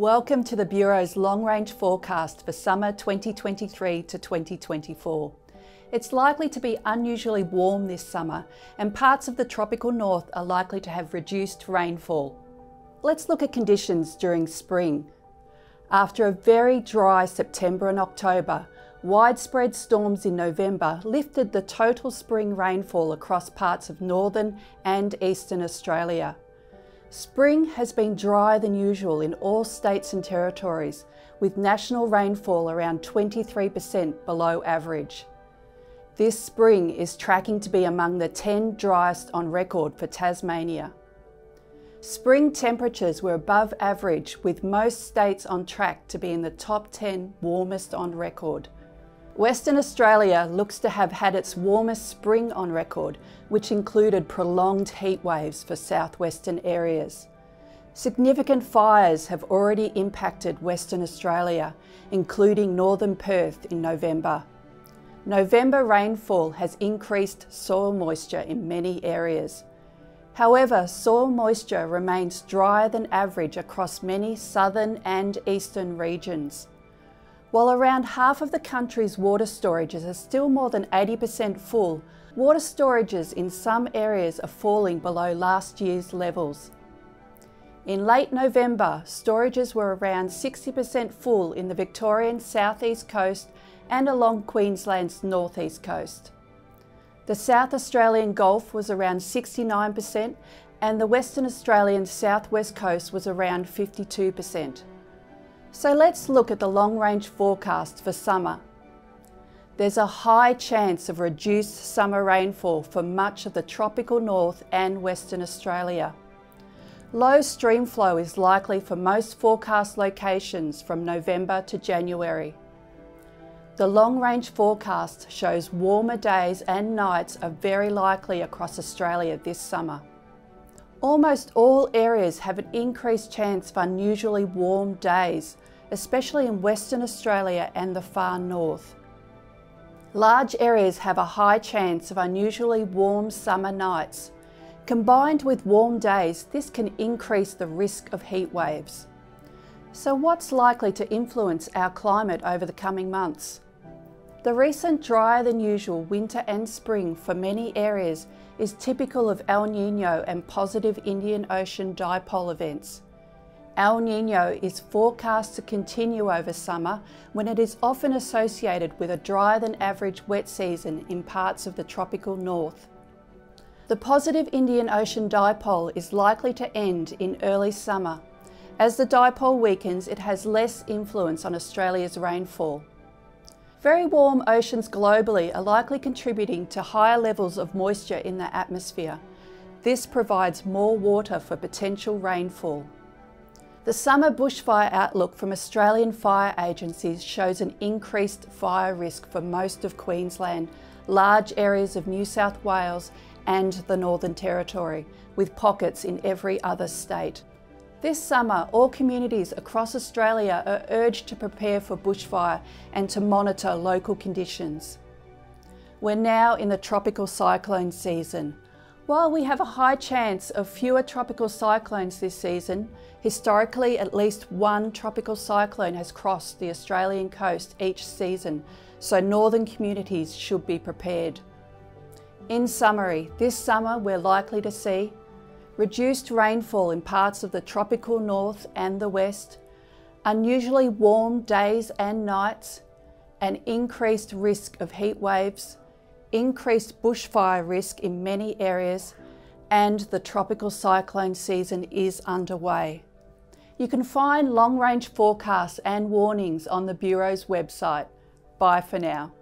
Welcome to the Bureau's long range forecast for summer 2023 to 2024. It's likely to be unusually warm this summer, and parts of the tropical north are likely to have reduced rainfall. Let's look at conditions during spring. After a very dry September and October, widespread storms in November lifted the total spring rainfall across parts of northern and eastern Australia. Spring has been drier than usual in all states and territories, with national rainfall around 23% below average. This spring is tracking to be among the 10 driest on record for Tasmania. Spring temperatures were above average, with most states on track to be in the top 10 warmest on record. Western Australia looks to have had its warmest spring on record, which included prolonged heat waves for southwestern areas. Significant fires have already impacted Western Australia, including northern Perth in November. November rainfall has increased soil moisture in many areas. However, soil moisture remains drier than average across many southern and eastern regions. While around half of the country's water storages are still more than 80% full, water storages in some areas are falling below last year's levels. In late November, storages were around 60% full in the Victorian southeast coast and along Queensland's northeast coast. The South Australian Gulf was around 69% and the Western Australian southwest coast was around 52%. So let's look at the long range forecast for summer. There's a high chance of reduced summer rainfall for much of the tropical north and Western Australia. Low stream flow is likely for most forecast locations from November to January. The long range forecast shows warmer days and nights are very likely across Australia this summer. Almost all areas have an increased chance of unusually warm days, especially in Western Australia and the far north. Large areas have a high chance of unusually warm summer nights. Combined with warm days, this can increase the risk of heat waves. So what's likely to influence our climate over the coming months? The recent drier than usual winter and spring for many areas is typical of El Nino and positive Indian Ocean dipole events. El Nino is forecast to continue over summer when it is often associated with a drier than average wet season in parts of the tropical north. The positive Indian Ocean dipole is likely to end in early summer. As the dipole weakens, it has less influence on Australia's rainfall. Very warm oceans globally are likely contributing to higher levels of moisture in the atmosphere. This provides more water for potential rainfall. The summer bushfire outlook from Australian fire agencies shows an increased fire risk for most of Queensland, large areas of New South Wales and the Northern Territory, with pockets in every other state. This summer, all communities across Australia are urged to prepare for bushfire and to monitor local conditions. We're now in the tropical cyclone season. While we have a high chance of fewer tropical cyclones this season, historically at least one tropical cyclone has crossed the Australian coast each season, so northern communities should be prepared. In summary, this summer we're likely to see reduced rainfall in parts of the tropical north and the west, unusually warm days and nights, an increased risk of heat waves, increased bushfire risk in many areas, and the tropical cyclone season is underway. You can find long range forecasts and warnings on the Bureau's website. Bye for now.